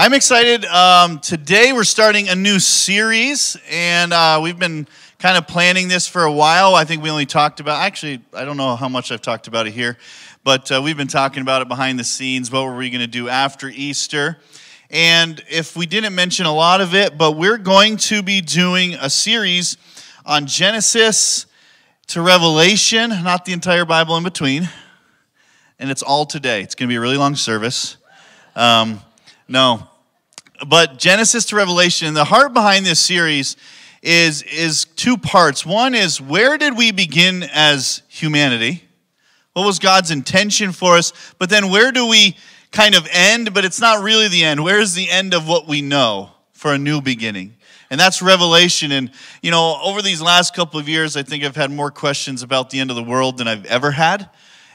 I'm excited. Um, today we're starting a new series, and uh, we've been kind of planning this for a while. I think we only talked about, actually, I don't know how much I've talked about it here, but uh, we've been talking about it behind the scenes. What were we going to do after Easter? And if we didn't mention a lot of it, but we're going to be doing a series on Genesis to Revelation, not the entire Bible in between. And it's all today. It's going to be a really long service. Um, no. But Genesis to Revelation, the heart behind this series is, is two parts. One is where did we begin as humanity? What was God's intention for us? But then where do we kind of end? But it's not really the end. Where's the end of what we know for a new beginning? And that's Revelation. And, you know, over these last couple of years, I think I've had more questions about the end of the world than I've ever had.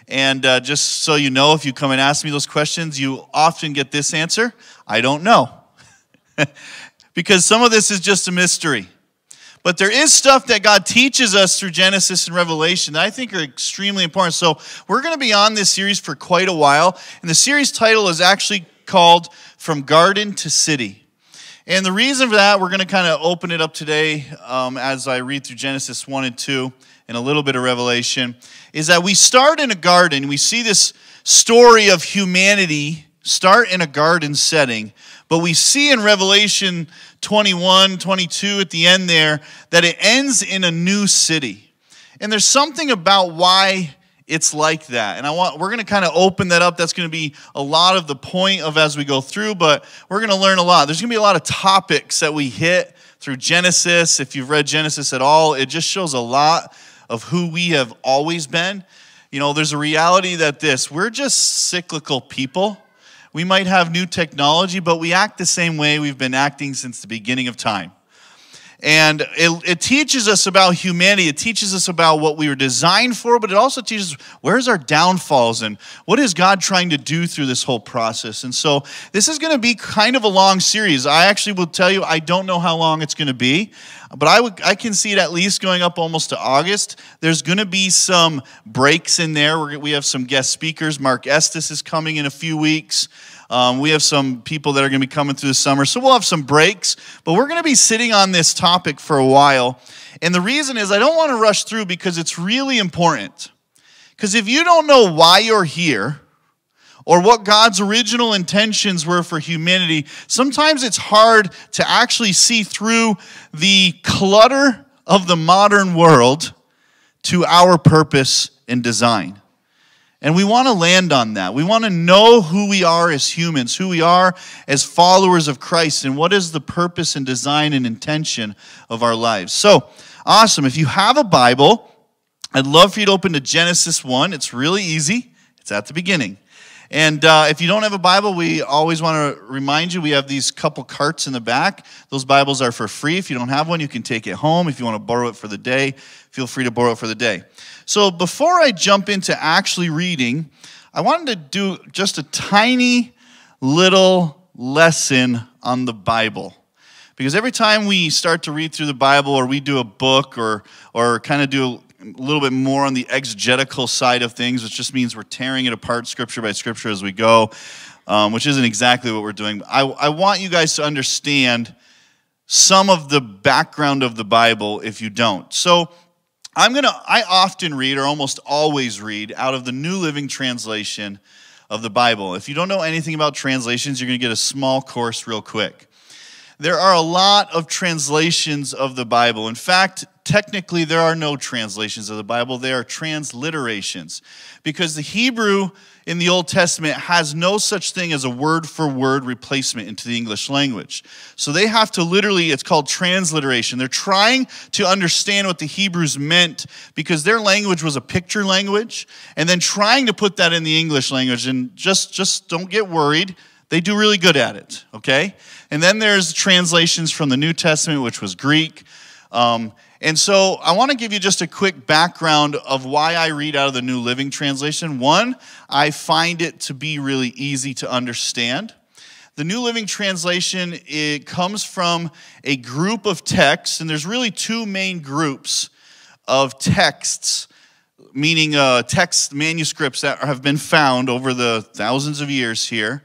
And uh, just so you know, if you come and ask me those questions, you often get this answer I don't know. because some of this is just a mystery. But there is stuff that God teaches us through Genesis and Revelation that I think are extremely important. So we're going to be on this series for quite a while. And the series title is actually called From Garden to City. And the reason for that, we're going to kind of open it up today um, as I read through Genesis 1 and 2 and a little bit of Revelation, is that we start in a garden. We see this story of humanity start in a garden setting, but we see in Revelation 21, 22 at the end there that it ends in a new city. And there's something about why it's like that. And I want we're going to kind of open that up. That's going to be a lot of the point of as we go through, but we're going to learn a lot. There's going to be a lot of topics that we hit through Genesis. If you've read Genesis at all, it just shows a lot of who we have always been. You know, there's a reality that this, we're just cyclical people. We might have new technology, but we act the same way we've been acting since the beginning of time. And it, it, teaches us about humanity. It teaches us about what we were designed for, but it also teaches where's our downfalls and what is God trying to do through this whole process. And so this is going to be kind of a long series. I actually will tell you, I don't know how long it's going to be, but I, I can see it at least going up almost to August. There's going to be some breaks in there. We're, we have some guest speakers. Mark Estes is coming in a few weeks. Um, we have some people that are going to be coming through the summer, so we'll have some breaks, but we're going to be sitting on this topic for a while. And the reason is I don't want to rush through because it's really important. Because if you don't know why you're here, or what God's original intentions were for humanity, sometimes it's hard to actually see through the clutter of the modern world to our purpose and design. And we want to land on that. We want to know who we are as humans, who we are as followers of Christ, and what is the purpose and design and intention of our lives. So, awesome. If you have a Bible, I'd love for you to open to Genesis 1. It's really easy, it's at the beginning. And uh, if you don't have a Bible, we always want to remind you we have these couple carts in the back. Those Bibles are for free. If you don't have one, you can take it home. If you want to borrow it for the day, feel free to borrow it for the day. So before I jump into actually reading, I wanted to do just a tiny little lesson on the Bible. Because every time we start to read through the Bible or we do a book or, or kind of do a little bit more on the exegetical side of things, which just means we're tearing it apart scripture by scripture as we go, um, which isn't exactly what we're doing. I, I want you guys to understand some of the background of the Bible if you don't. So, I'm going to, I often read, or almost always read, out of the New Living Translation of the Bible. If you don't know anything about translations, you're going to get a small course real quick. There are a lot of translations of the Bible. In fact, technically, there are no translations of the Bible, they are transliterations. Because the Hebrew in the Old Testament has no such thing as a word for word replacement into the English language. So they have to literally, it's called transliteration. They're trying to understand what the Hebrews meant because their language was a picture language, and then trying to put that in the English language. And just, just don't get worried. They do really good at it, okay? And then there's translations from the New Testament, which was Greek. Um, and so I want to give you just a quick background of why I read out of the New Living Translation. One, I find it to be really easy to understand. The New Living Translation it comes from a group of texts, and there's really two main groups of texts, meaning uh, text manuscripts that have been found over the thousands of years here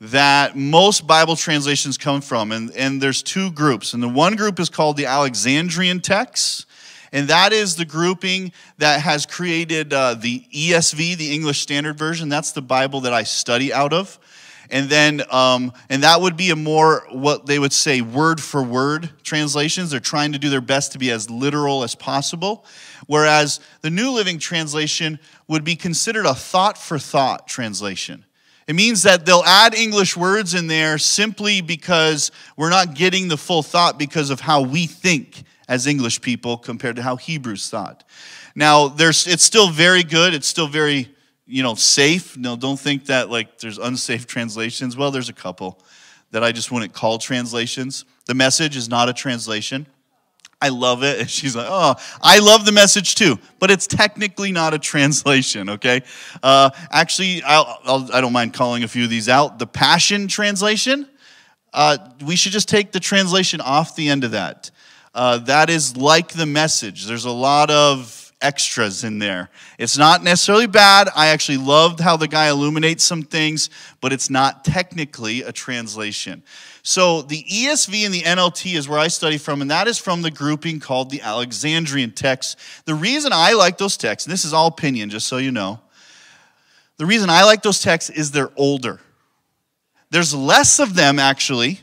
that most Bible translations come from. And, and there's two groups. And the one group is called the Alexandrian texts. And that is the grouping that has created uh, the ESV, the English Standard Version. That's the Bible that I study out of. And then, um, and that would be a more, what they would say, word for word translations. They're trying to do their best to be as literal as possible. Whereas the New Living Translation would be considered a thought for thought translation. It means that they'll add English words in there simply because we're not getting the full thought because of how we think as English people compared to how Hebrews thought. Now, there's, it's still very good. It's still very, you know, safe. No, don't think that like there's unsafe translations. Well, there's a couple that I just wouldn't call translations. The message is not a translation. I love it. And she's like, oh, I love the message too, but it's technically not a translation, okay? Uh, actually, I'll, I'll, I do not mind calling a few of these out. The Passion Translation, uh, we should just take the translation off the end of that. Uh, that is like the message. There's a lot of extras in there. It's not necessarily bad. I actually loved how the guy illuminates some things, but it's not technically a translation. So the ESV and the NLT is where I study from, and that is from the grouping called the Alexandrian texts. The reason I like those texts, and this is all opinion, just so you know, the reason I like those texts is they're older. There's less of them actually,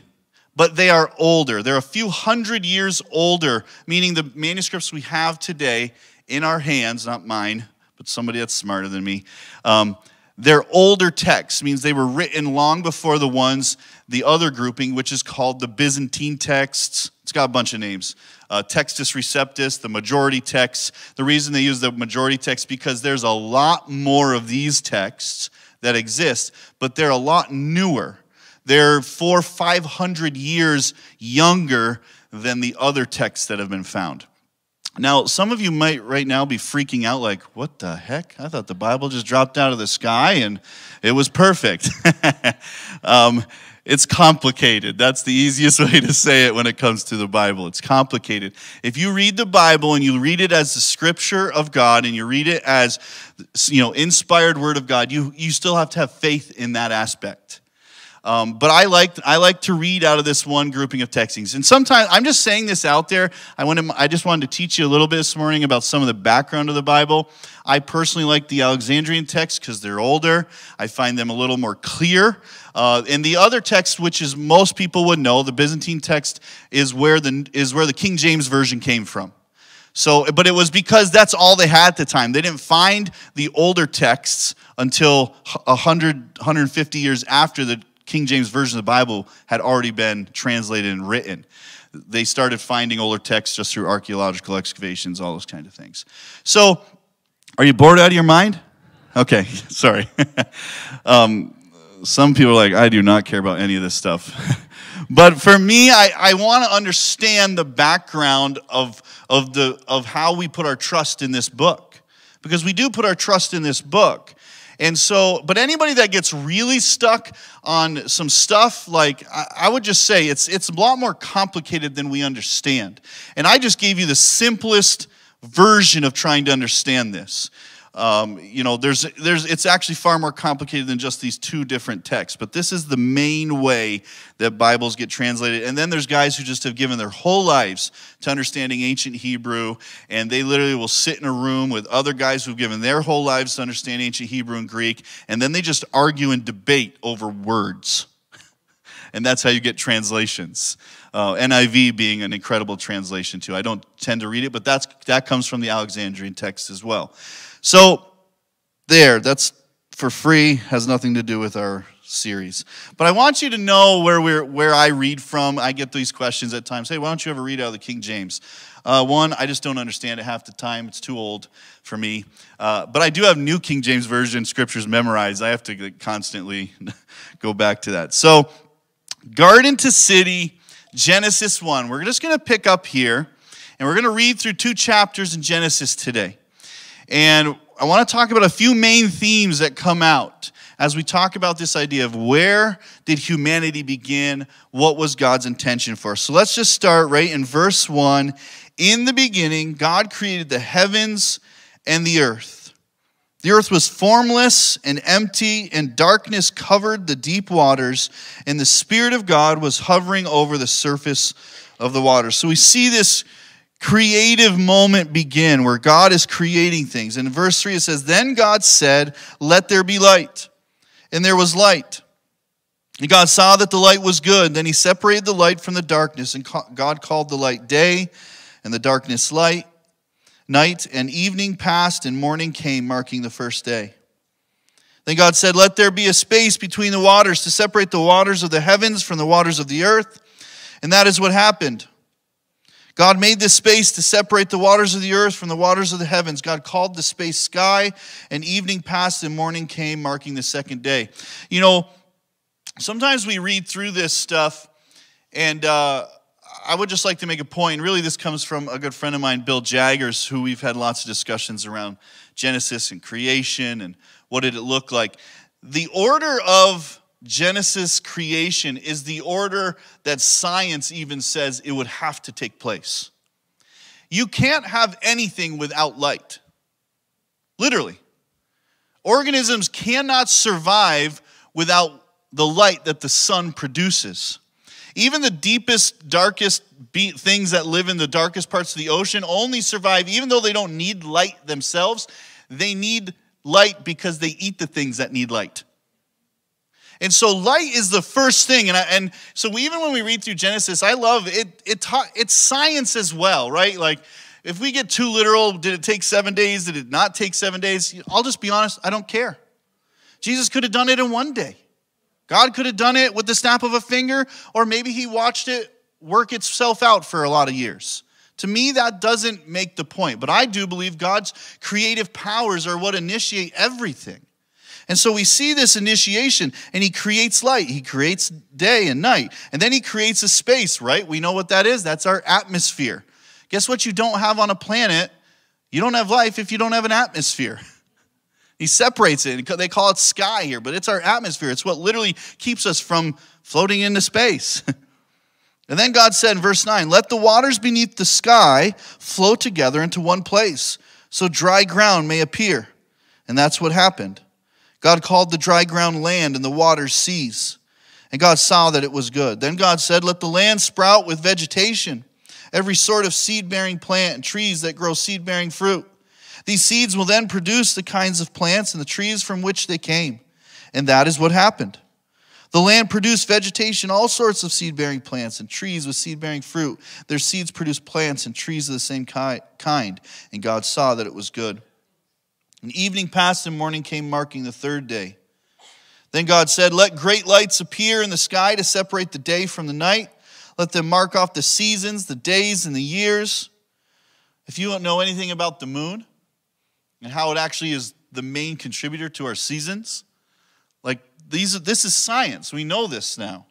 but they are older. They're a few hundred years older, meaning the manuscripts we have today in our hands, not mine, but somebody that's smarter than me. Um, they're older texts, means they were written long before the ones, the other grouping, which is called the Byzantine texts. It's got a bunch of names. Uh, Textus Receptus, the majority texts. The reason they use the majority text because there's a lot more of these texts that exist, but they're a lot newer. They're four, five hundred years younger than the other texts that have been found. Now, some of you might right now be freaking out like, what the heck? I thought the Bible just dropped out of the sky and it was perfect. um, it's complicated. That's the easiest way to say it when it comes to the Bible. It's complicated. If you read the Bible and you read it as the scripture of God and you read it as, you know, inspired word of God, you, you still have to have faith in that aspect. Um, but I like I like to read out of this one grouping of textings. And sometimes I'm just saying this out there. I want to, I just wanted to teach you a little bit this morning about some of the background of the Bible. I personally like the Alexandrian texts because they're older. I find them a little more clear. Uh, and the other text, which is most people would know, the Byzantine text, is where the is where the King James version came from. So, but it was because that's all they had at the time. They didn't find the older texts until 100, 150 years after the King James Version of the Bible had already been translated and written. They started finding older texts just through archaeological excavations, all those kind of things. So, are you bored out of your mind? Okay, sorry. um, some people are like, I do not care about any of this stuff. but for me, I, I want to understand the background of, of, the, of how we put our trust in this book. Because we do put our trust in this book. And so, but anybody that gets really stuck on some stuff, like I, I, would just say it's it's a lot more complicated than we understand. And I just gave you the simplest version of trying to understand this. Um, you know, there's, there's, it's actually far more complicated than just these two different texts, but this is the main way that Bibles get translated. And then there's guys who just have given their whole lives to understanding ancient Hebrew, and they literally will sit in a room with other guys who've given their whole lives to understand ancient Hebrew and Greek, and then they just argue and debate over words. and that's how you get translations. Uh, NIV being an incredible translation too. I don't tend to read it, but that's that comes from the Alexandrian text as well. So, there, that's for free, has nothing to do with our series. But I want you to know where, we're, where I read from. I get these questions at times. Hey, why don't you ever read out of the King James? Uh, one, I just don't understand it half the time. It's too old for me. Uh, but I do have New King James Version scriptures memorized. I have to constantly go back to that. So, Garden to City, Genesis 1. We're just going to pick up here, and we're going to read through two chapters in Genesis today. And I want to talk about a few main themes that come out as we talk about this idea of where did humanity begin? What was God's intention for us? So let's just start right in verse 1. In the beginning, God created the heavens and the earth. The earth was formless and empty, and darkness covered the deep waters, and the Spirit of God was hovering over the surface of the waters. So we see this creative moment begin where God is creating things. And in verse 3 it says, Then God said, Let there be light. And there was light. And God saw that the light was good. Then he separated the light from the darkness, and God called the light day, and the darkness light. Night and evening passed, and morning came, marking the first day. Then God said, Let there be a space between the waters to separate the waters of the heavens from the waters of the earth. And that is what happened. God made this space to separate the waters of the earth from the waters of the heavens. God called the space sky, and evening passed and morning came, marking the second day. You know, sometimes we read through this stuff, and uh, I would just like to make a point. Really, this comes from a good friend of mine, Bill Jaggers, who we've had lots of discussions around Genesis and creation and what did it look like. The order of Genesis creation is the order that science even says it would have to take place. You can't have anything without light. Literally. Organisms cannot survive without the light that the sun produces. Even the deepest, darkest things that live in the darkest parts of the ocean only survive, even though they don't need light themselves, they need light because they eat the things that need light. And so light is the first thing. And, I, and so even when we read through Genesis, I love it. It ta- it's science as well, right? Like if we get too literal, did it take seven days? Did it not take seven days? I'll just be honest, I don't care. Jesus could have done it in one day. God could have done it with the snap of a finger, or maybe he watched it work itself out for a lot of years. To me, that doesn't make the point, but I do believe God's creative powers are what initiate everything. And so we see this initiation, and he creates light. He creates day and night. And then he creates a space, right? We know what that is. That's our atmosphere. Guess what you don't have on a planet? You don't have life if you don't have an atmosphere. He separates it. They call it sky here, but it's our atmosphere. It's what literally keeps us from floating into space. and then God said in verse 9, Let the waters beneath the sky flow together into one place, so dry ground may appear. And that's what happened. God called the dry ground land and the waters seas. And God saw that it was good. Then God said, Let the land sprout with vegetation, every sort of seed bearing plant and trees that grow seed bearing fruit. These seeds will then produce the kinds of plants and the trees from which they came. And that is what happened. The land produced vegetation, all sorts of seed bearing plants and trees with seed bearing fruit. Their seeds produced plants and trees of the same kind. And God saw that it was good. And evening passed and morning came, marking the third day. Then God said, Let great lights appear in the sky to separate the day from the night. Let them mark off the seasons, the days, and the years. If you don't know anything about the moon, and how it actually is the main contributor to our seasons. Like these, this is science. We know this now.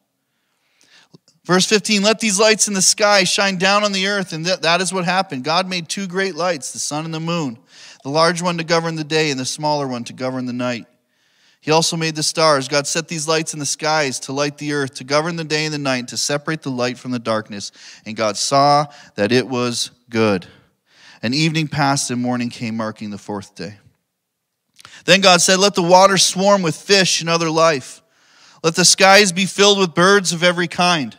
Verse 15, let these lights in the sky shine down on the earth. And that, that is what happened. God made two great lights, the sun and the moon, the large one to govern the day and the smaller one to govern the night. He also made the stars. God set these lights in the skies to light the earth, to govern the day and the night, to separate the light from the darkness. And God saw that it was good. And evening passed and morning came, marking the fourth day. Then God said, Let the waters swarm with fish and other life. Let the skies be filled with birds of every kind.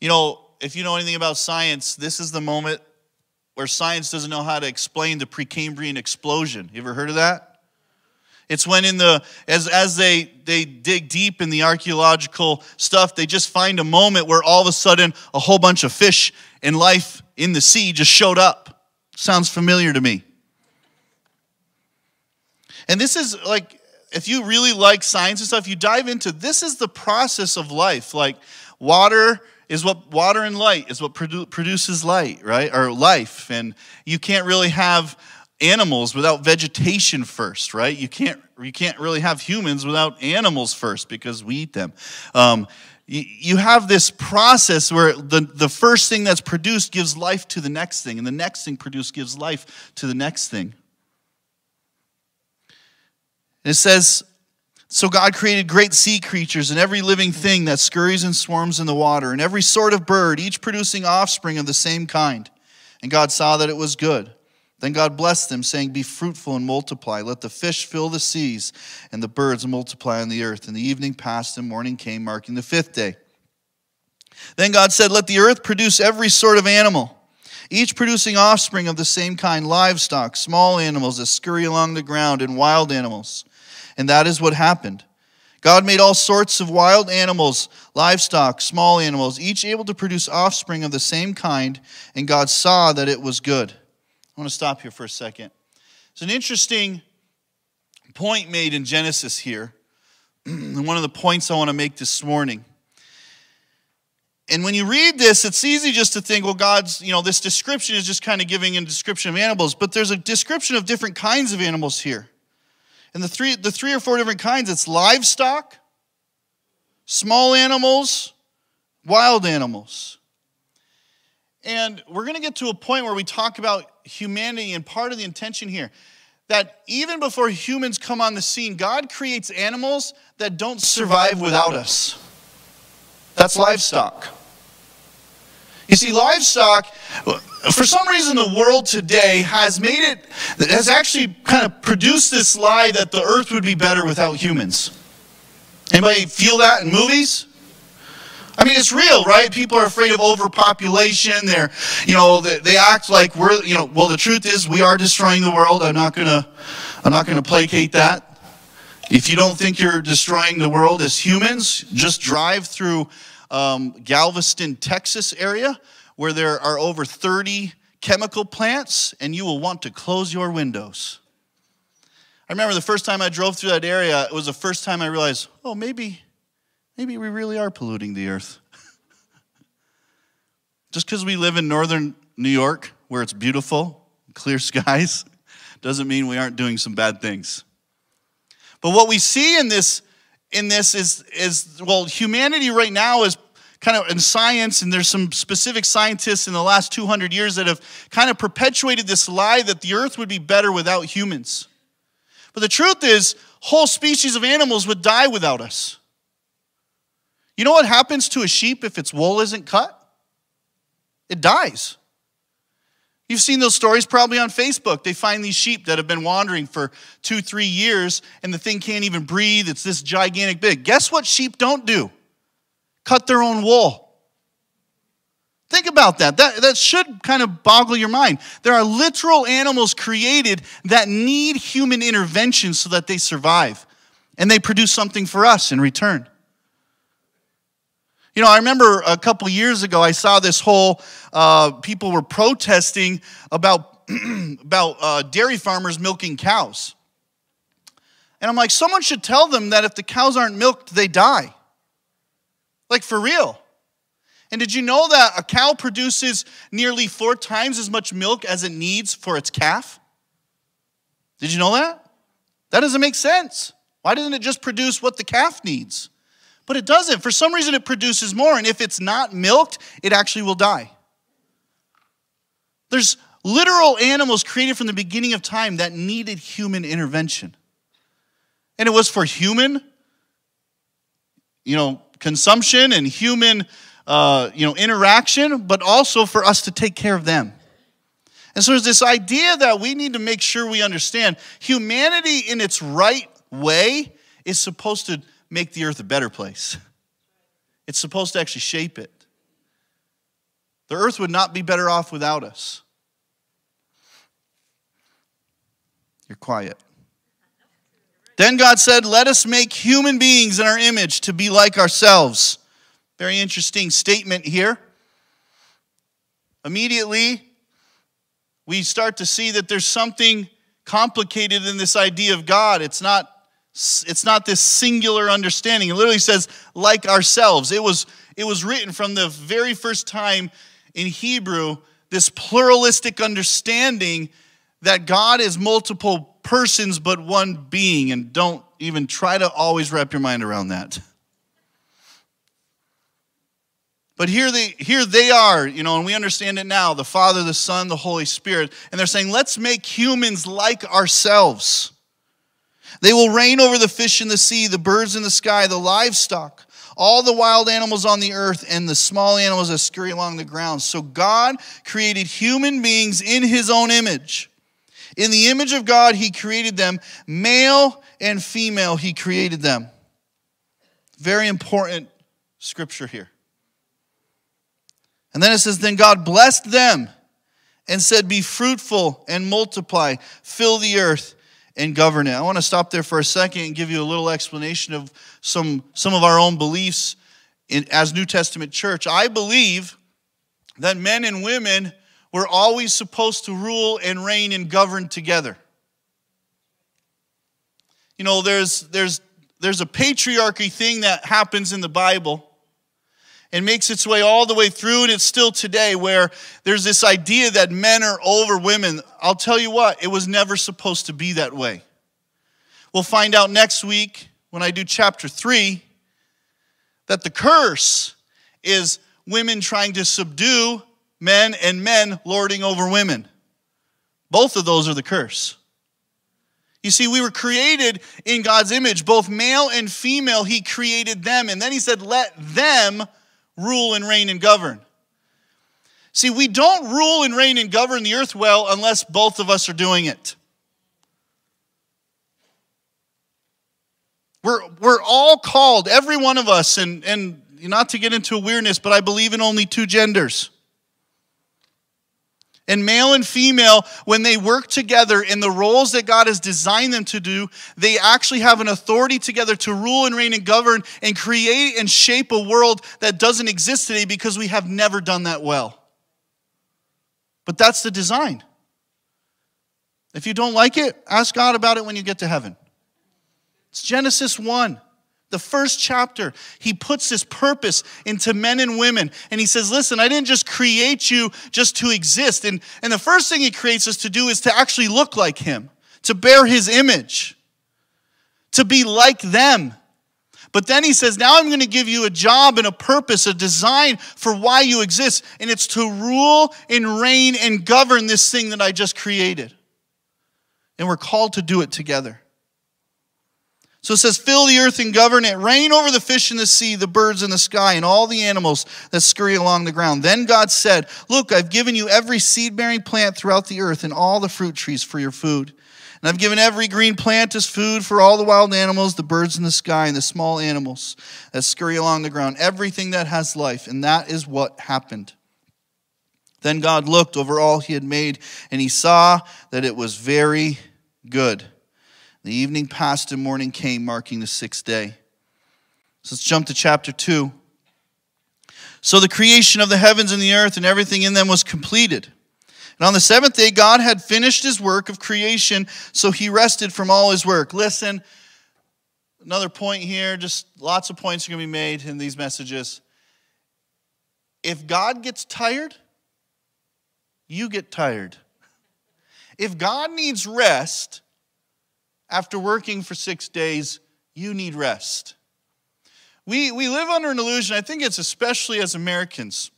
You know, if you know anything about science, this is the moment where science doesn't know how to explain the Precambrian explosion. You ever heard of that? It's when in the as as they they dig deep in the archaeological stuff, they just find a moment where all of a sudden a whole bunch of fish and life in the sea just showed up. Sounds familiar to me. And this is like, if you really like science and stuff, you dive into this is the process of life. Like, water is what water and light is what produ- produces light, right? Or life. And you can't really have animals without vegetation first, right? You can't you can't really have humans without animals first because we eat them. Um, you have this process where the, the first thing that's produced gives life to the next thing, and the next thing produced gives life to the next thing. And it says, So God created great sea creatures and every living thing that scurries and swarms in the water, and every sort of bird, each producing offspring of the same kind. And God saw that it was good. Then God blessed them, saying, Be fruitful and multiply. Let the fish fill the seas, and the birds multiply on the earth. And the evening passed, and morning came, marking the fifth day. Then God said, Let the earth produce every sort of animal, each producing offspring of the same kind livestock, small animals that scurry along the ground, and wild animals. And that is what happened. God made all sorts of wild animals, livestock, small animals, each able to produce offspring of the same kind, and God saw that it was good. I want to stop here for a second. It's an interesting point made in Genesis here, and one of the points I want to make this morning. And when you read this, it's easy just to think, well, God's, you know, this description is just kind of giving a description of animals, but there's a description of different kinds of animals here. And the three, the three or four different kinds it's livestock, small animals, wild animals. And we're going to get to a point where we talk about humanity, and part of the intention here that even before humans come on the scene, God creates animals that don't survive without us. That's livestock. You see, livestock, for some reason, the world today has made it, has actually kind of produced this lie that the earth would be better without humans. Anybody feel that in movies? I mean, it's real, right? People are afraid of overpopulation. They're, you know, they, they act like we're, you know, well, the truth is we are destroying the world. I'm not gonna, I'm not gonna placate that. If you don't think you're destroying the world as humans, just drive through um, Galveston, Texas area, where there are over 30 chemical plants, and you will want to close your windows. I remember the first time I drove through that area, it was the first time I realized, oh, maybe, maybe we really are polluting the earth. Just because we live in northern New York, where it's beautiful, clear skies, doesn't mean we aren't doing some bad things. But what we see in this in this is, is well, humanity right now is kind of in science, and there's some specific scientists in the last 200 years that have kind of perpetuated this lie that the earth would be better without humans. But the truth is, whole species of animals would die without us. You know what happens to a sheep if its wool isn't cut? It dies. You've seen those stories probably on Facebook. They find these sheep that have been wandering for two, three years, and the thing can't even breathe. It's this gigantic big. Guess what sheep don't do? Cut their own wool. Think about that. that. That should kind of boggle your mind. There are literal animals created that need human intervention so that they survive, and they produce something for us in return. You know, I remember a couple years ago, I saw this whole, uh, people were protesting about, about uh, dairy farmers milking cows. And I'm like, someone should tell them that if the cows aren't milked, they die. Like, for real. And did you know that a cow produces nearly four times as much milk as it needs for its calf? Did you know that? That doesn't make sense. Why doesn't it just produce what the calf needs? But it doesn't. For some reason, it produces more. And if it's not milked, it actually will die. There's literal animals created from the beginning of time that needed human intervention. And it was for human, you know, consumption and human, uh, you know, interaction, but also for us to take care of them. And so there's this idea that we need to make sure we understand humanity in its right way is supposed to make the earth a better place. It's supposed to actually shape it. The earth would not be better off without us. You're quiet. Then God said, Let us make human beings in our image to be like ourselves. Very interesting statement here. Immediately, we start to see that there's something complicated in this idea of God. It's not it's not this singular understanding. It literally says, like ourselves. It was, it was written from the very first time in Hebrew, this pluralistic understanding that God is multiple persons but one being. And don't even try to always wrap your mind around that. But here they, here they are, you know, and we understand it now the Father, the Son, the Holy Spirit. And they're saying, let's make humans like ourselves. They will reign over the fish in the sea, the birds in the sky, the livestock, all the wild animals on the earth, and the small animals that scurry along the ground. So God created human beings in his own image. In the image of God, he created them. Male and female, he created them. Very important scripture here. And then it says, Then God blessed them and said, Be fruitful and multiply, fill the earth and govern it. I want to stop there for a second and give you a little explanation of some, some of our own beliefs in, as New Testament church. I believe that men and women were always supposed to rule and reign and govern together. You know, there's, there's, there's a patriarchy thing that happens in the Bible and makes its way all the way through, and it's still today where there's this idea that men are over women. I'll tell you what, it was never supposed to be that way. We'll find out next week when I do chapter three that the curse is women trying to subdue men and men lording over women. Both of those are the curse. You see, we were created in God's image, both male and female. He created them. And then he said, Let them rule and reign and govern. See, we don't rule and reign and govern the earth well unless both of us are doing it. We're, we're all called, every one of us, and, and not to get into weirdness, but I believe in only two genders. And male and female, when they work together in the roles that God has designed them to do, they actually have an authority together to rule and reign and govern and create and shape a world that doesn't exist today because we have never done that well. But that's the design. If you don't like it, ask God about it when you get to heaven. It's Genesis 1 the first chapter, he puts this purpose into men and women. And he says, Listen, I didn't just create you just to exist. And, and the first thing he creates us to do is to actually look like him, to bear his image, to be like them. But then he says, Now I'm going to give you a job and a purpose, a design for why you exist. And it's to rule and reign and govern this thing that I just created. And we're called to do it together. So it says, Fill the earth and govern it, reign over the fish in the sea, the birds in the sky, and all the animals that scurry along the ground. Then God said, Look, I've given you every seed bearing plant throughout the earth and all the fruit trees for your food. And I've given every green plant as food for all the wild animals, the birds in the sky, and the small animals that scurry along the ground, everything that has life. And that is what happened. Then God looked over all he had made, and he saw that it was very good. The evening passed and morning came, marking the sixth day. So let's jump to chapter 2. So the creation of the heavens and the earth and everything in them was completed. And on the seventh day, God had finished his work of creation, so he rested from all his work. Listen, another point here, just lots of points are going to be made in these messages. If God gets tired, you get tired. If God needs rest, after working for six days, you need rest. We, we live under an illusion, I think it's especially as Americans,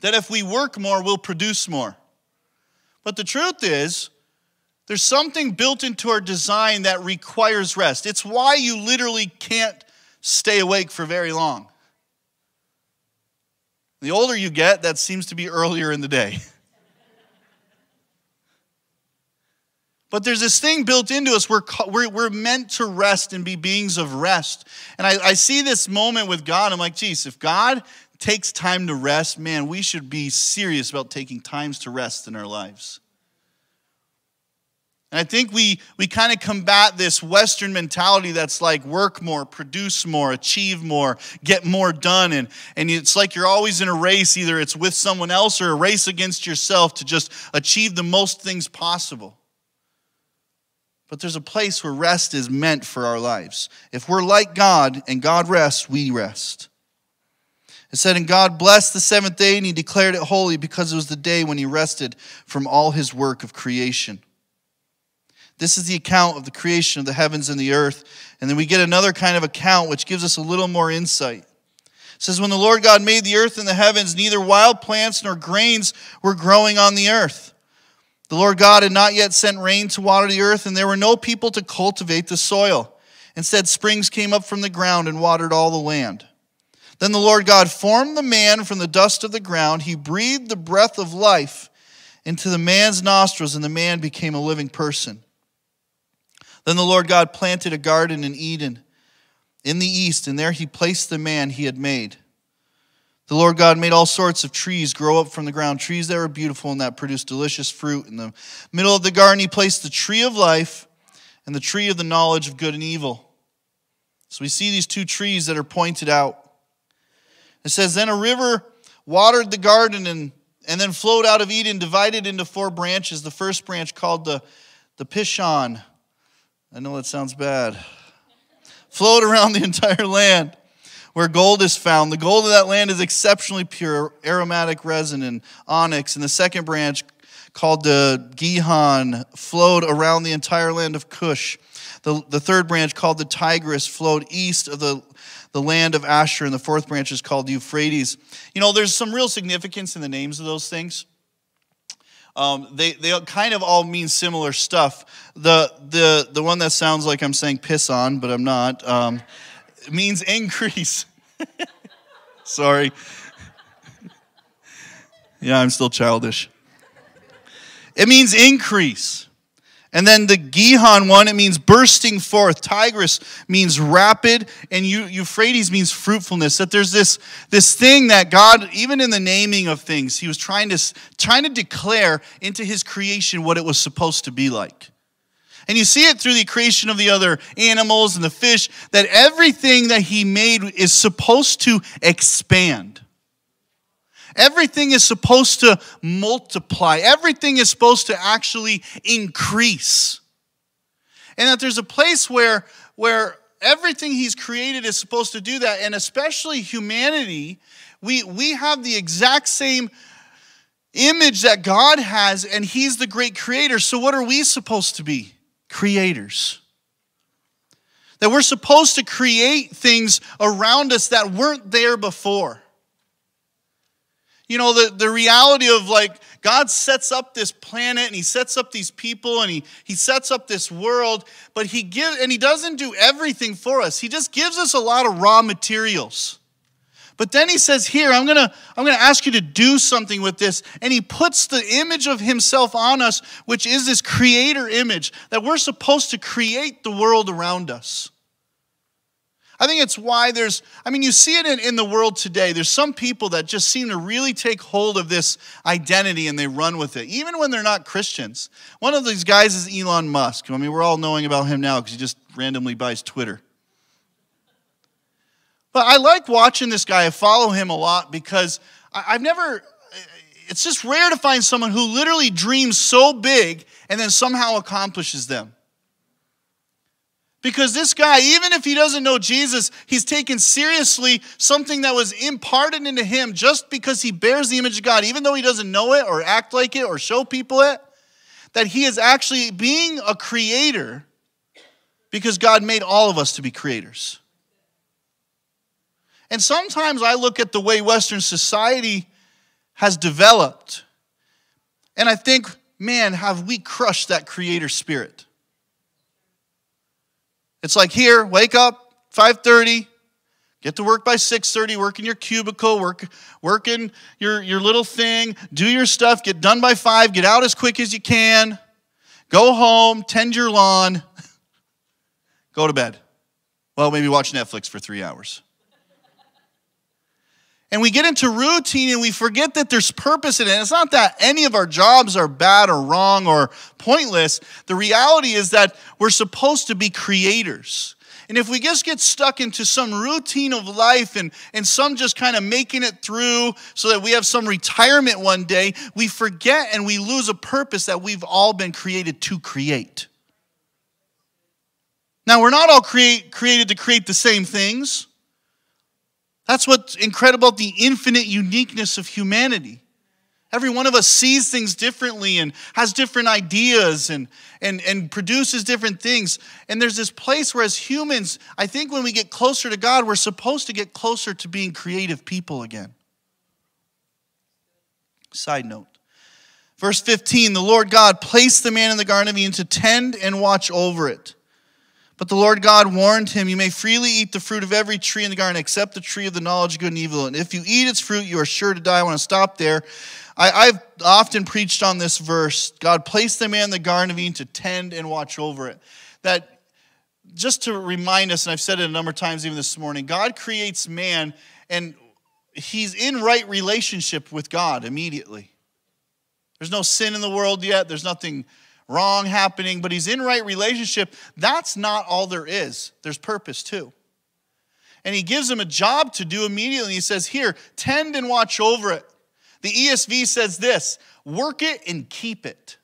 that if we work more, we'll produce more. But the truth is, there's something built into our design that requires rest. It's why you literally can't stay awake for very long. The older you get, that seems to be earlier in the day. But there's this thing built into us. We're, we're, we're meant to rest and be beings of rest. And I, I see this moment with God. I'm like, geez, if God takes time to rest, man, we should be serious about taking times to rest in our lives. And I think we, we kind of combat this Western mentality that's like work more, produce more, achieve more, get more done. And, and it's like you're always in a race, either it's with someone else or a race against yourself to just achieve the most things possible. But there's a place where rest is meant for our lives. If we're like God and God rests, we rest. It said, And God blessed the seventh day and he declared it holy because it was the day when he rested from all his work of creation. This is the account of the creation of the heavens and the earth. And then we get another kind of account which gives us a little more insight. It says, When the Lord God made the earth and the heavens, neither wild plants nor grains were growing on the earth the Lord God had not yet sent rain to water the earth, and there were no people to cultivate the soil. Instead, springs came up from the ground and watered all the land. Then the Lord God formed the man from the dust of the ground. He breathed the breath of life into the man's nostrils, and the man became a living person. Then the Lord God planted a garden in Eden in the east, and there he placed the man he had made. The Lord God made all sorts of trees grow up from the ground, trees that were beautiful and that produced delicious fruit. In the middle of the garden, he placed the tree of life and the tree of the knowledge of good and evil. So we see these two trees that are pointed out. It says, Then a river watered the garden and, and then flowed out of Eden, divided into four branches. The first branch called the, the Pishon. I know that sounds bad. Flowed around the entire land where gold is found. The gold of that land is exceptionally pure, aromatic resin and onyx. And the second branch, called the Gihon, flowed around the entire land of Cush. The, the third branch, called the Tigris, flowed east of the, the land of Ashur. And the fourth branch is called Euphrates. You know, there's some real significance in the names of those things. Um, they, they kind of all mean similar stuff. The, the, the one that sounds like I'm saying piss on, but I'm not, um, means increase. Sorry. yeah, I'm still childish. It means increase. And then the Gihon one, it means bursting forth. Tigris means rapid, and Euphrates means fruitfulness. That there's this, this thing that God, even in the naming of things, He was trying to, trying to declare into His creation what it was supposed to be like. And you see it through the creation of the other animals and the fish that everything that he made is supposed to expand. Everything is supposed to multiply. Everything is supposed to actually increase. And that there's a place where, where everything he's created is supposed to do that. And especially humanity, we, we have the exact same image that God has, and he's the great creator. So, what are we supposed to be? Creators. That we're supposed to create things around us that weren't there before. You know, the, the reality of like God sets up this planet and he sets up these people and he, he sets up this world, but he give and he doesn't do everything for us. He just gives us a lot of raw materials. But then he says, Here, I'm gonna, I'm gonna ask you to do something with this. And he puts the image of himself on us, which is this creator image, that we're supposed to create the world around us. I think it's why there's, I mean, you see it in, in the world today. There's some people that just seem to really take hold of this identity and they run with it, even when they're not Christians. One of these guys is Elon Musk. I mean, we're all knowing about him now because he just randomly buys Twitter. But I like watching this guy. I follow him a lot because I've never, it's just rare to find someone who literally dreams so big and then somehow accomplishes them. Because this guy, even if he doesn't know Jesus, he's taken seriously something that was imparted into him just because he bears the image of God, even though he doesn't know it or act like it or show people it, that he is actually being a creator because God made all of us to be creators. And sometimes I look at the way Western society has developed, and I think, man, have we crushed that creator spirit? It's like here, wake up, 5:30, get to work by 6:30, work in your cubicle, work, work in your, your little thing, do your stuff, get done by 5, get out as quick as you can, go home, tend your lawn, go to bed. Well, maybe watch Netflix for three hours. And we get into routine and we forget that there's purpose in it. It's not that any of our jobs are bad or wrong or pointless. The reality is that we're supposed to be creators. And if we just get stuck into some routine of life and, and some just kind of making it through so that we have some retirement one day, we forget and we lose a purpose that we've all been created to create. Now, we're not all create, created to create the same things. That's what's incredible about the infinite uniqueness of humanity. Every one of us sees things differently and has different ideas and, and, and produces different things. And there's this place where, as humans, I think when we get closer to God, we're supposed to get closer to being creative people again. Side note. Verse 15 The Lord God placed the man in the Garden of Eden to tend and watch over it. But the Lord God warned him, You may freely eat the fruit of every tree in the garden except the tree of the knowledge of good and evil. And if you eat its fruit, you are sure to die. I want to stop there. I, have often preached on this verse. God placed the man in the Garden of Eden to tend and watch over it. That just to remind us, and I've said it a number of times even this morning, God creates man and he's in right relationship with God immediately. There's no sin in the world yet, there's nothing wrong happening, but he's in right relationship. That's not all there is, there's purpose too. And he gives him a job to do immediately. He says, Here, tend and watch over it. The ESV says this work it and keep it.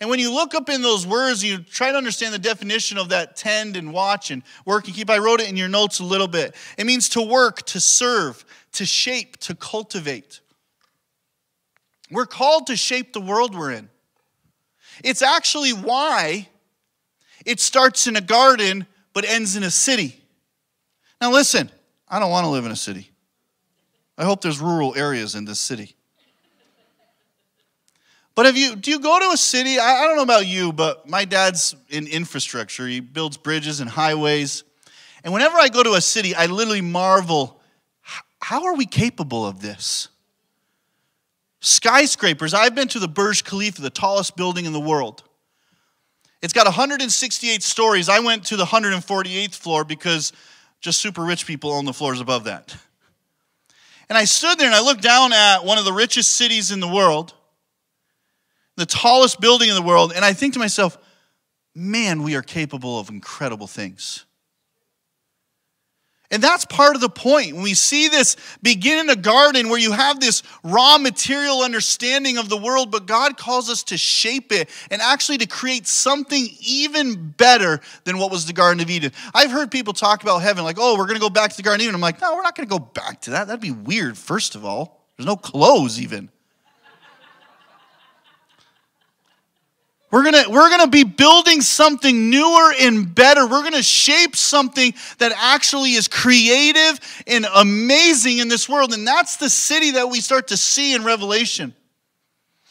And when you look up in those words, you try to understand the definition of that tend and watch and work and keep. I wrote it in your notes a little bit. It means to work, to serve, to shape, to cultivate. We're called to shape the world we're in. It's actually why it starts in a garden but ends in a city. Now, listen, I don't want to live in a city. I hope there's rural areas in this city. But if you do you go to a city? I, I don't know about you, but my dad's in infrastructure. He builds bridges and highways. And whenever I go to a city, I literally marvel how are we capable of this? Skyscrapers. I've been to the Burj Khalifa, the tallest building in the world. It's got 168 stories. I went to the 148th floor because just super rich people own the floors above that. And I stood there and I looked down at one of the richest cities in the world the tallest building in the world, and I think to myself, man, we are capable of incredible things. And that's part of the point. When we see this begin in a garden where you have this raw material understanding of the world, but God calls us to shape it and actually to create something even better than what was the Garden of Eden. I've heard people talk about heaven like, oh, we're going to go back to the Garden of Eden. I'm like, no, we're not going to go back to that. That'd be weird, first of all. There's no clothes, even. We're gonna, we're gonna be building something newer and better. We're gonna shape something that actually is creative and amazing in this world. And that's the city that we start to see in Revelation.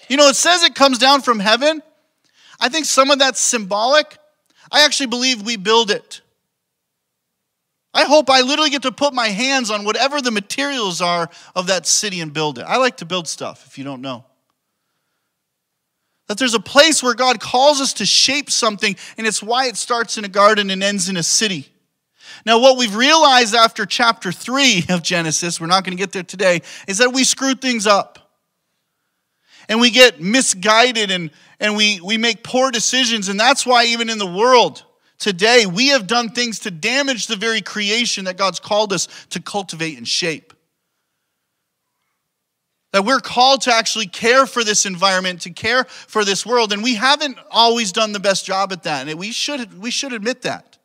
You know, it says it comes down from heaven. I think some of that's symbolic. I actually believe we build it. I hope I literally get to put my hands on whatever the materials are of that city and build it. I like to build stuff, if you don't know. That there's a place where God calls us to shape something, and it's why it starts in a garden and ends in a city. Now, what we've realized after chapter 3 of Genesis, we're not going to get there today, is that we screw things up. And we get misguided and, and we, we make poor decisions. And that's why, even in the world today, we have done things to damage the very creation that God's called us to cultivate and shape. That we're called to actually care for this environment, to care for this world, and we haven't always done the best job at that. And we should, we should admit that.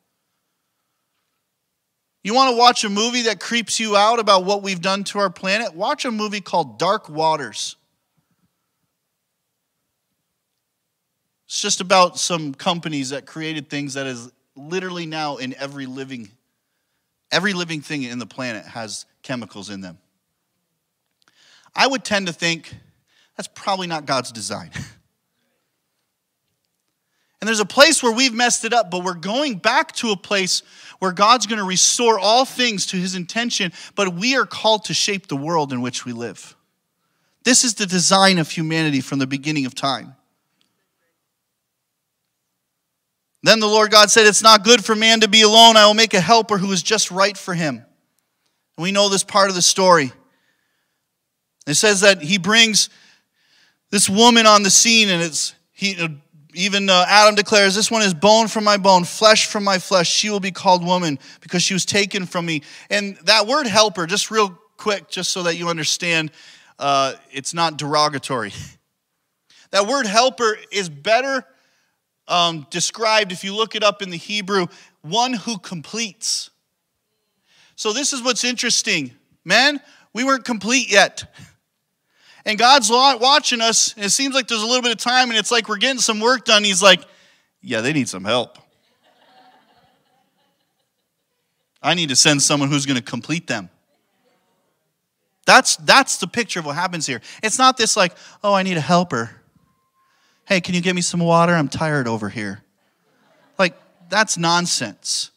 You want to watch a movie that creeps you out about what we've done to our planet? Watch a movie called Dark Waters. It's just about some companies that created things that is literally now in every living every living thing in the planet has chemicals in them. I would tend to think that's probably not God's design. and there's a place where we've messed it up, but we're going back to a place where God's going to restore all things to his intention, but we are called to shape the world in which we live. This is the design of humanity from the beginning of time. Then the Lord God said, It's not good for man to be alone. I will make a helper who is just right for him. And we know this part of the story. It says that he brings this woman on the scene, and it's he even uh, Adam declares, This one is bone from my bone, flesh from my flesh. She will be called woman because she was taken from me. And that word helper, just real quick, just so that you understand, uh, it's not derogatory. that word helper is better um, described, if you look it up in the Hebrew, one who completes. So, this is what's interesting. Men, we weren't complete yet. And God's watching us, and it seems like there's a little bit of time, and it's like we're getting some work done. He's like, Yeah, they need some help. I need to send someone who's going to complete them. That's, that's the picture of what happens here. It's not this like, oh, I need a helper. Hey, can you get me some water? I'm tired over here. Like, that's nonsense.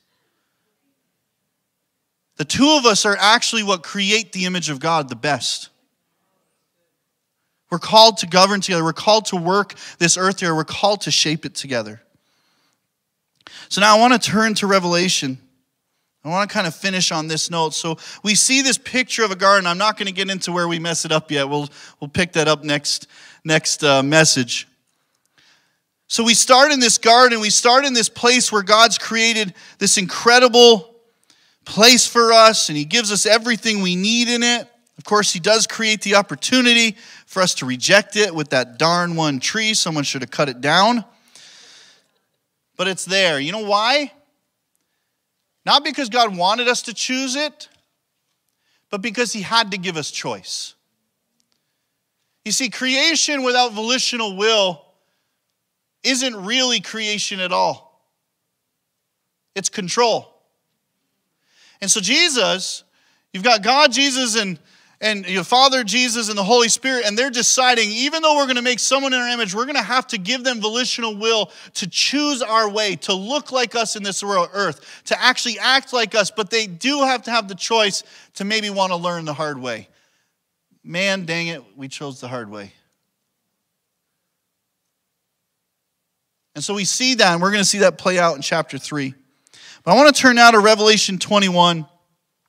The two of us are actually what create the image of God the best. We're called to govern together. We're called to work this earth here. We're called to shape it together. So now I want to turn to Revelation. I want to kind of finish on this note. So we see this picture of a garden. I'm not going to get into where we mess it up yet. We'll, we'll pick that up next, next uh, message. So we start in this garden. We start in this place where God's created this incredible place for us and He gives us everything we need in it. Of course, He does create the opportunity for us to reject it with that darn one tree. Someone should have cut it down. But it's there. You know why? Not because God wanted us to choose it, but because He had to give us choice. You see, creation without volitional will isn't really creation at all, it's control. And so, Jesus, you've got God, Jesus, and and your Father, Jesus, and the Holy Spirit, and they're deciding, even though we're going to make someone in our image, we're going to have to give them volitional will to choose our way, to look like us in this world, earth, to actually act like us, but they do have to have the choice to maybe want to learn the hard way. Man, dang it, we chose the hard way. And so we see that, and we're going to see that play out in chapter 3. But I want to turn now to Revelation 21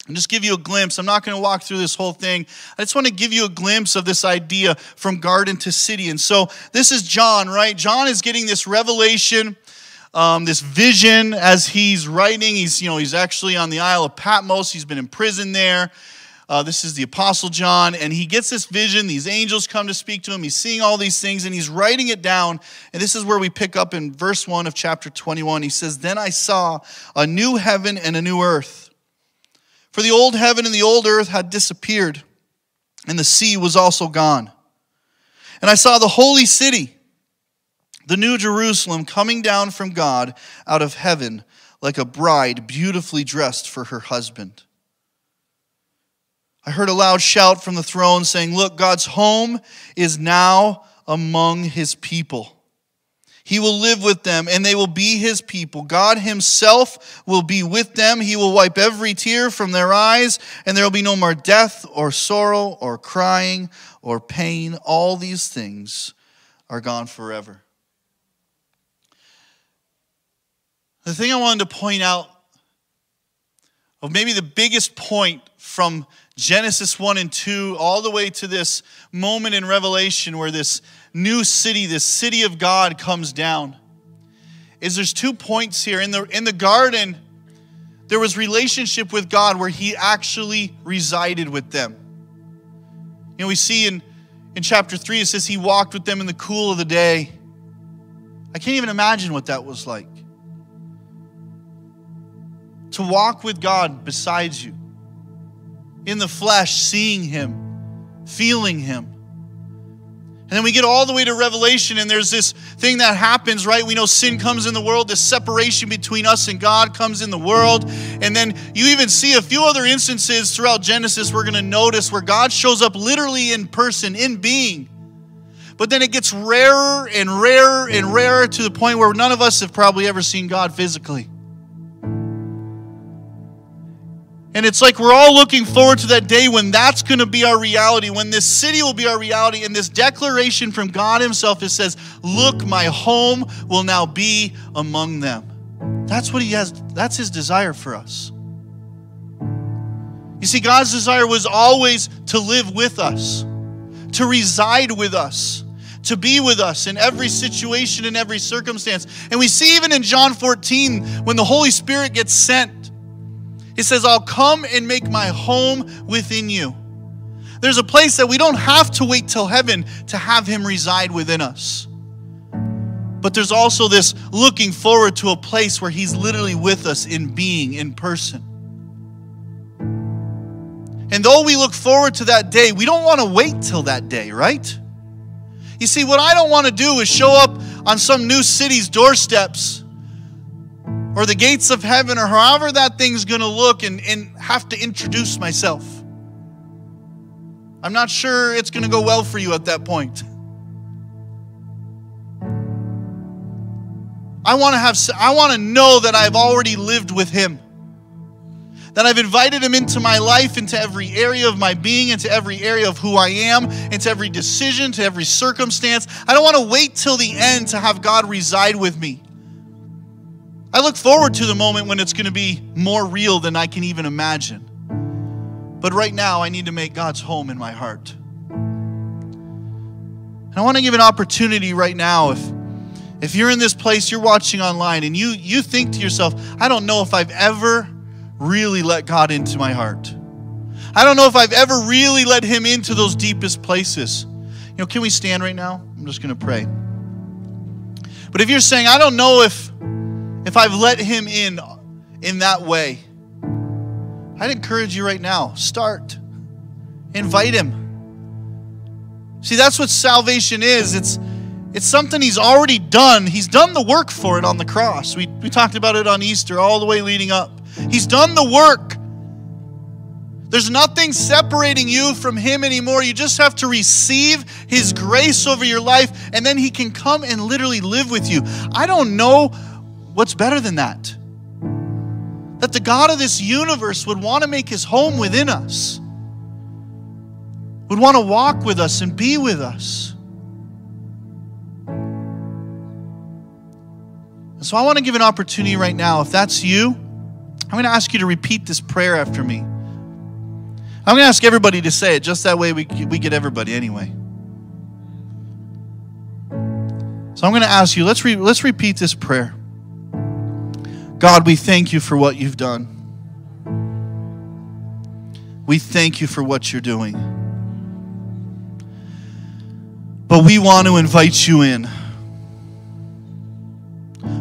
and just give you a glimpse. I'm not going to walk through this whole thing. I just want to give you a glimpse of this idea from garden to city. And so this is John, right? John is getting this revelation. Um, this vision as he's writing. He's, you know, he's actually on the Isle of Patmos. He's been in prison there. Uh, this is the Apostle John, and he gets this vision. These angels come to speak to him. He's seeing all these things, and he's writing it down. And this is where we pick up in verse 1 of chapter 21. He says, Then I saw a new heaven and a new earth. For the old heaven and the old earth had disappeared, and the sea was also gone. And I saw the holy city, the new Jerusalem, coming down from God out of heaven like a bride beautifully dressed for her husband. I heard a loud shout from the throne saying, Look, God's home is now among his people. He will live with them and they will be his people. God himself will be with them. He will wipe every tear from their eyes, and there will be no more death or sorrow or crying or pain. All these things are gone forever. The thing I wanted to point out, of maybe the biggest point from Genesis 1 and 2, all the way to this moment in Revelation where this new city, this city of God, comes down, is there's two points here. In the, in the garden, there was relationship with God where He actually resided with them. You know, we see in, in chapter 3, it says He walked with them in the cool of the day. I can't even imagine what that was like. To walk with God beside you in the flesh, seeing Him, feeling Him. And then we get all the way to Revelation, and there's this thing that happens, right? We know sin comes in the world, this separation between us and God comes in the world. And then you even see a few other instances throughout Genesis we're going to notice where God shows up literally in person, in being. But then it gets rarer and rarer and rarer to the point where none of us have probably ever seen God physically. And it's like we're all looking forward to that day when that's going to be our reality, when this city will be our reality. And this declaration from God Himself it says, Look, my home will now be among them. That's what He has, that's His desire for us. You see, God's desire was always to live with us, to reside with us, to be with us in every situation, in every circumstance. And we see even in John 14, when the Holy Spirit gets sent, he says, I'll come and make my home within you. There's a place that we don't have to wait till heaven to have Him reside within us. But there's also this looking forward to a place where He's literally with us in being, in person. And though we look forward to that day, we don't want to wait till that day, right? You see, what I don't want to do is show up on some new city's doorsteps or the gates of heaven or however that thing's going to look and, and have to introduce myself. I'm not sure it's going to go well for you at that point. I want to have I want to know that I've already lived with him. That I've invited him into my life, into every area of my being, into every area of who I am, into every decision, to every circumstance. I don't want to wait till the end to have God reside with me. I look forward to the moment when it's going to be more real than I can even imagine. But right now, I need to make God's home in my heart. And I want to give an opportunity right now if if you're in this place, you're watching online and you you think to yourself, I don't know if I've ever really let God into my heart. I don't know if I've ever really let him into those deepest places. You know, can we stand right now? I'm just going to pray. But if you're saying, I don't know if if I've let him in in that way, I'd encourage you right now, start. Invite him. See, that's what salvation is. It's it's something he's already done. He's done the work for it on the cross. We, we talked about it on Easter all the way leading up. He's done the work. There's nothing separating you from him anymore. You just have to receive his grace over your life, and then he can come and literally live with you. I don't know what's better than that. That the God of this universe would want to make his home within us, would want to walk with us and be with us. so I want to give an opportunity right now. If that's you, I'm going to ask you to repeat this prayer after me. I'm going to ask everybody to say it, just that way we, we get everybody anyway. So I'm going to ask you, let's, re, let's repeat this prayer. God, we thank you for what you've done. We thank you for what you're doing. But we want to invite you in.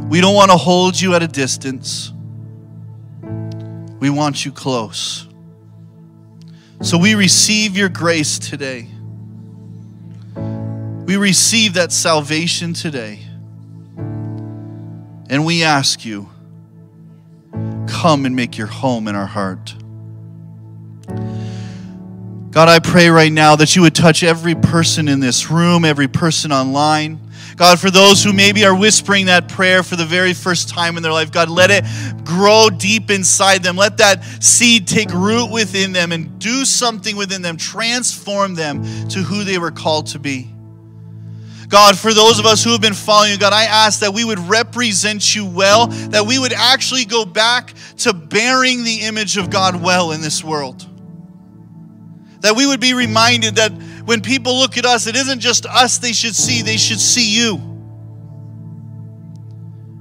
We don't want to hold you at a distance. We want you close. So we receive your grace today. We receive that salvation today. And we ask you, come and make your home in our heart. God, I pray right now that you would touch every person in this room, every person online. God, for those who maybe are whispering that prayer for the very first time in their life, God, let it grow deep inside them. Let that seed take root within them and do something within them, transform them to who they were called to be. God, for those of us who have been following you, God, I ask that we would represent you well, that we would actually go back to bearing the image of God well in this world. That we would be reminded that when people look at us, it isn't just us they should see, they should see you.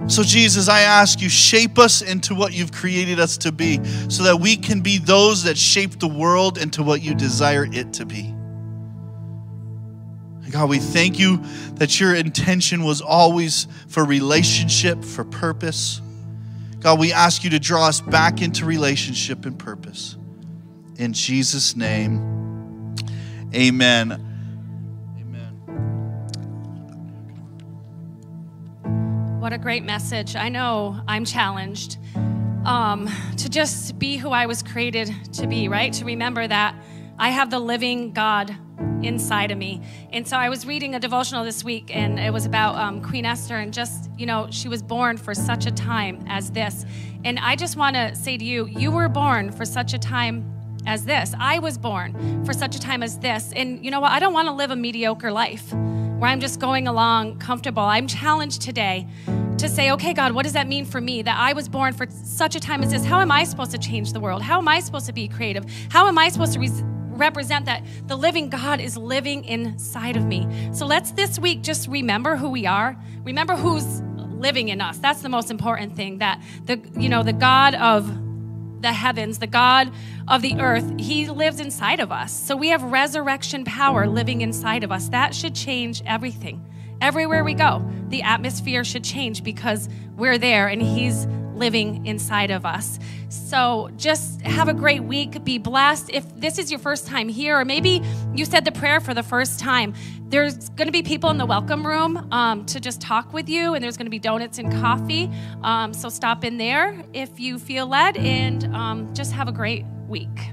So, Jesus, I ask you, shape us into what you've created us to be so that we can be those that shape the world into what you desire it to be. God, we thank you that your intention was always for relationship, for purpose. God, we ask you to draw us back into relationship and purpose. In Jesus' name, amen. Amen. What a great message. I know I'm challenged um, to just be who I was created to be, right? To remember that I have the living God inside of me. And so I was reading a devotional this week, and it was about um, Queen Esther, and just, you know, she was born for such a time as this. And I just want to say to you, you were born for such a time as this. I was born for such a time as this. And you know what? I don't want to live a mediocre life where I'm just going along comfortable. I'm challenged today to say, okay, God, what does that mean for me that I was born for such a time as this? How am I supposed to change the world? How am I supposed to be creative? How am I supposed to re- represent that the living God is living inside of me? So let's this week just remember who we are, remember who's living in us. That's the most important thing that the you know, the God of the heavens, the God of the earth, He lives inside of us. So we have resurrection power living inside of us. That should change everything. Everywhere we go, the atmosphere should change because we're there and He's living inside of us. So just have a great week. Be blessed. If this is your first time here, or maybe you said the prayer for the first time, there's going to be people in the welcome room um, to just talk with you, and there's going to be donuts and coffee. Um, so stop in there if you feel led, and um, just have a great week.